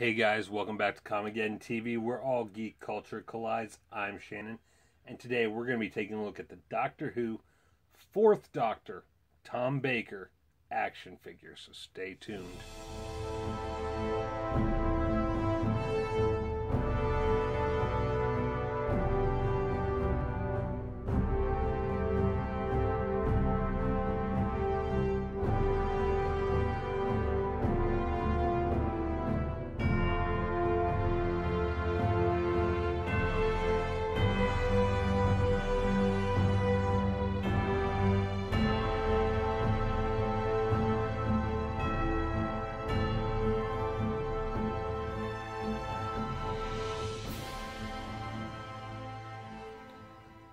Hey guys, welcome back to Comicgeddon TV, where all geek culture collides. I'm Shannon, and today we're going to be taking a look at the Doctor Who Fourth Doctor, Tom Baker, action figure, so stay tuned.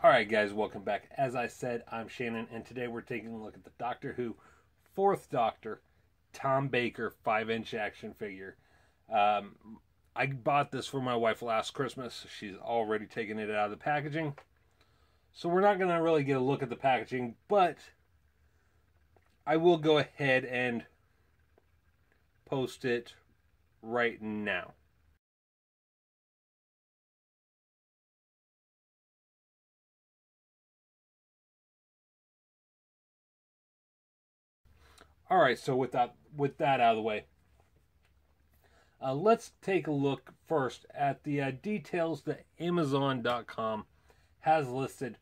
Alright, guys, welcome back. As I said, I'm Shannon, and today we're taking a look at the Doctor Who Fourth Doctor, Tom Baker 5 inch action figure. Um, I bought this for my wife last Christmas. She's already taken it out of the packaging. So we're not going to really get a look at the packaging, but I will go ahead and post it right now. All right, so with that with that out of the way, uh, let's take a look first at the uh, details that Amazon.com has listed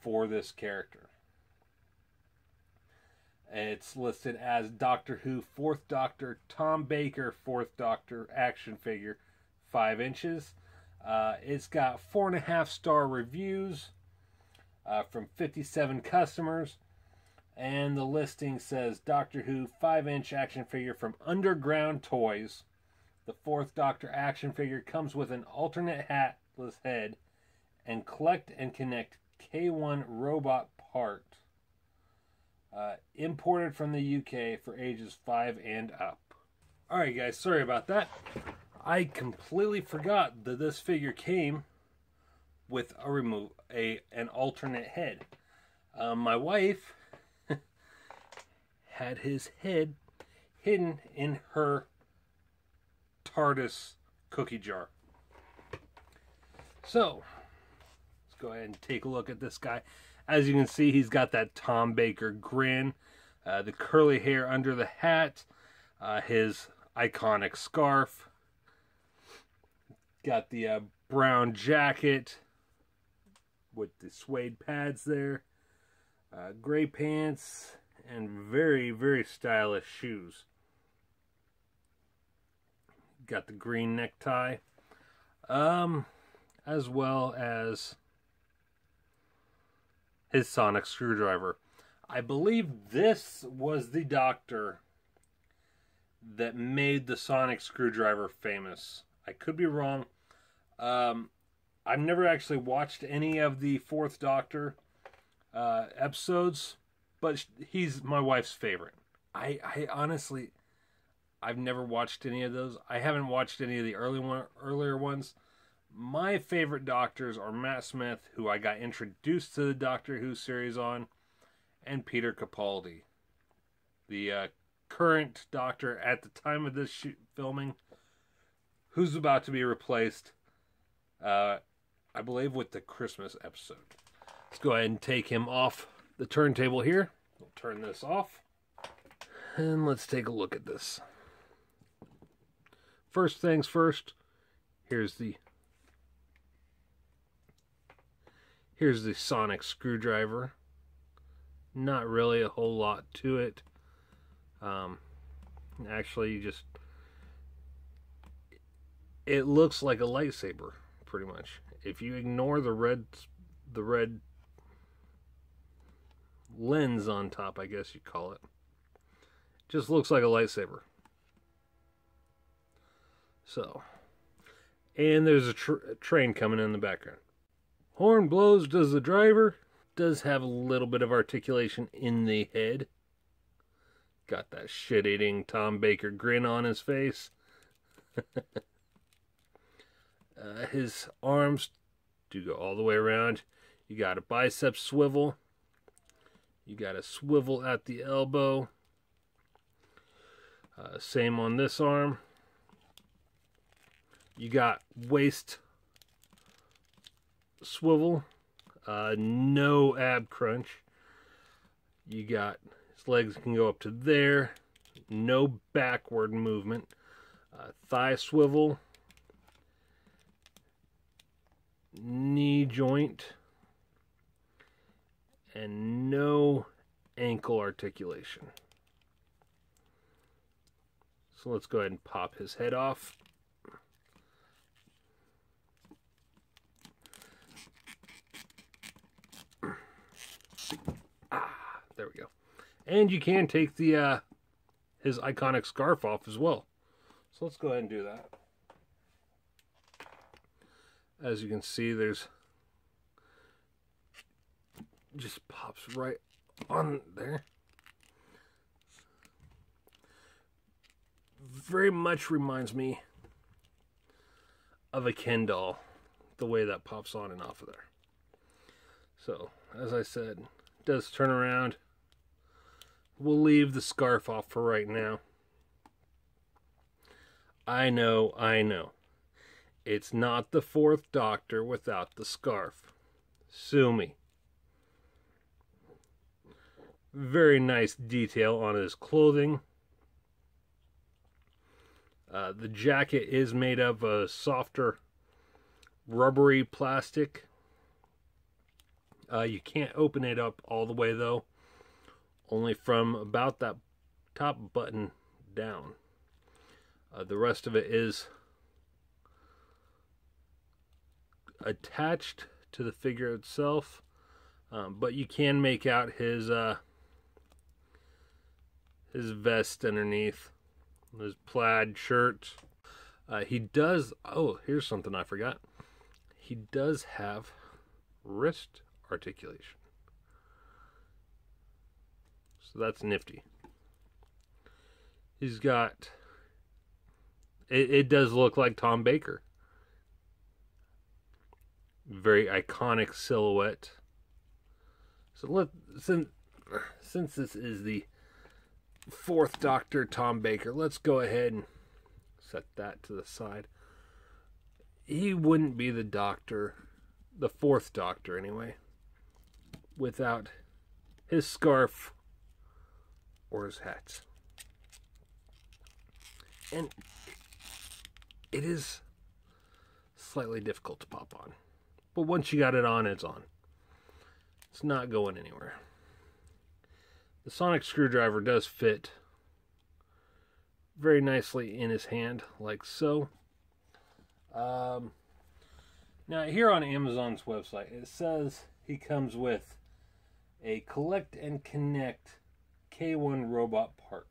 for this character. It's listed as Doctor Who Fourth Doctor Tom Baker Fourth Doctor action figure, five inches. Uh, it's got four and a half star reviews uh, from 57 customers and the listing says Doctor Who 5 inch action figure from Underground Toys. The fourth Doctor action figure comes with an alternate hatless head and collect and connect K1 robot part. Uh, imported from the UK for ages 5 and up. Alright, guys, sorry about that. I completely forgot that this figure came with a remove a an alternate head. Um, my wife had his head hidden in her TARDIS cookie jar. So, let's go ahead and take a look at this guy. As you can see, he's got that Tom Baker grin, uh, the curly hair under the hat, uh, his iconic scarf, got the uh, brown jacket with the suede pads there, uh, gray pants, and very, very stylish shoes. Got the green necktie, um, as well as his sonic screwdriver. I believe this was the doctor that made the sonic screwdriver famous. I could be wrong. Um, I've never actually watched any of the Fourth Doctor uh, episodes but he's my wife's favorite. I, I honestly, I've never watched any of those. I haven't watched any of the early one, earlier ones. My favorite doctors are Matt Smith, who I got introduced to the Doctor Who series on, and Peter Capaldi, the uh, current Doctor at the time of this shoot, filming, who's about to be replaced, uh, I believe, with the Christmas episode. Let's go ahead and take him off the turntable here. We'll turn this off. And let's take a look at this. First things first, here's the here's the sonic screwdriver. Not really a whole lot to it. Um, actually, you just it looks like a lightsaber, pretty much. If you ignore the red the red lens on top, I guess you call it. Just looks like a lightsaber. So, and there's a, tr a train coming in the background. Horn blows does the driver. Does have a little bit of articulation in the head. Got that shit eating Tom Baker grin on his face. uh, his arms do go all the way around. You got a bicep swivel. You got a swivel at the elbow. Uh, same on this arm. You got waist swivel, uh, no ab crunch. You got his legs can go up to there, no backward movement. Uh, thigh swivel, knee joint, and no ankle articulation. So let's go ahead and pop his head off. Ah, there we go. And you can take the uh, his iconic scarf off as well. So let's go ahead and do that. As you can see, there's just pops right on there. Very much reminds me of a Ken doll, the way that pops on and off of there. So, as I said, does turn around. We'll leave the scarf off for right now. I know, I know. It's not the fourth doctor without the scarf. Sue me. Very nice detail on his clothing. Uh, the jacket is made of a softer, rubbery plastic. Uh, you can't open it up all the way though, only from about that top button down. Uh, the rest of it is attached to the figure itself, um, but you can make out his uh, his vest underneath, his plaid shirt. Uh, he does. Oh, here's something I forgot. He does have wrist articulation. So that's nifty. He's got. It, it does look like Tom Baker. Very iconic silhouette. So let since since this is the fourth Doctor Tom Baker, let's go ahead and set that to the side. He wouldn't be the Doctor, the fourth Doctor anyway, without his scarf or his hat. And it is slightly difficult to pop on. But once you got it on, it's on. It's not going anywhere. The sonic screwdriver does fit very nicely in his hand, like so. Um, now, here on Amazon's website, it says he comes with a collect and connect K1 robot part.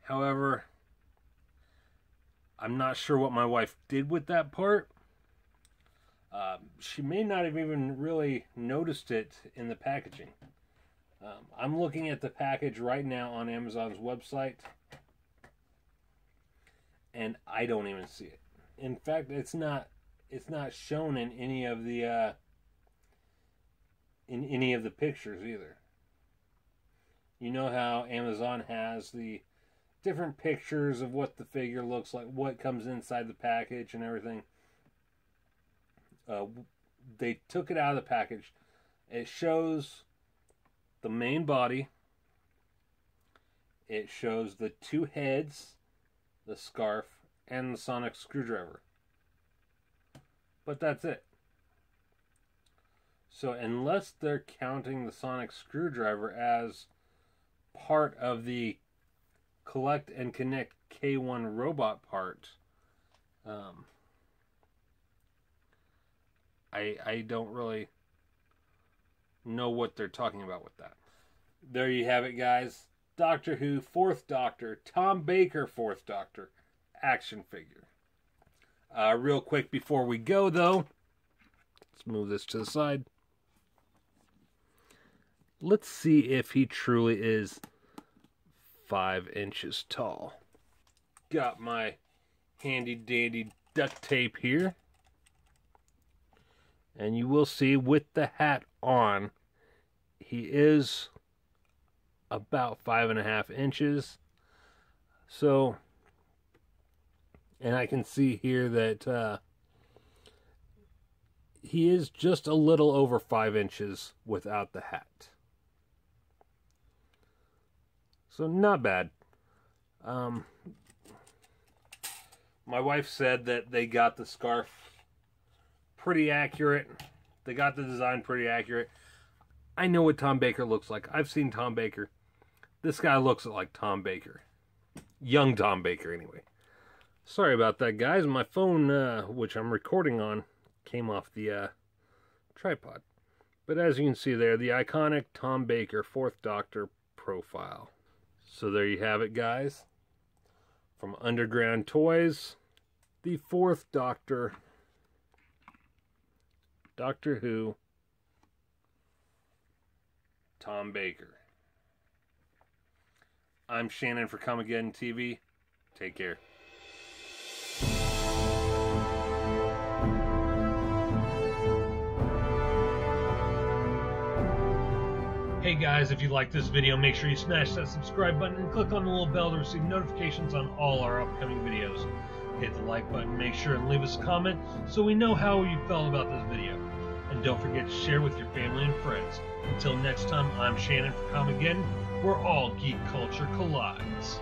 However, I'm not sure what my wife did with that part. Um, she may not have even really noticed it in the packaging. Um, I'm looking at the package right now on Amazon's website, and I don't even see it. In fact, it's not it's not shown in any of the uh, in any of the pictures either. You know how Amazon has the different pictures of what the figure looks like, what comes inside the package, and everything. Uh, they took it out of the package. It shows the main body. It shows the two heads, the scarf, and the sonic screwdriver. But that's it. So unless they're counting the sonic screwdriver as part of the collect and connect K1 robot part, um, I I don't really know what they're talking about with that. There you have it, guys. Doctor Who, Fourth Doctor, Tom Baker, Fourth Doctor, action figure. Uh, real quick before we go, though, let's move this to the side. Let's see if he truly is five inches tall. Got my handy dandy duct tape here. And you will see with the hat on, he is about five and a half inches. So And I can see here that uh, he is just a little over five inches without the hat. So not bad. Um, my wife said that they got the scarf pretty accurate. They got the design pretty accurate. I know what Tom Baker looks like. I've seen Tom Baker. This guy looks like Tom Baker. Young Tom Baker, anyway. Sorry about that, guys. My phone, uh, which I'm recording on, came off the uh, tripod. But as you can see there, the iconic Tom Baker Fourth Doctor profile. So there you have it, guys. From Underground Toys, the Fourth Doctor, Doctor Who, Tom Baker. I'm Shannon for Comicgeddon TV. Take care. Hey guys, if you like this video, make sure you smash that subscribe button and click on the little bell to receive notifications on all our upcoming videos. Hit the like button, make sure and leave us a comment so we know how you felt about this video. And don't forget to share with your family and friends. Until next time, I'm Shannon for Comicgeddon, where all geek culture collides.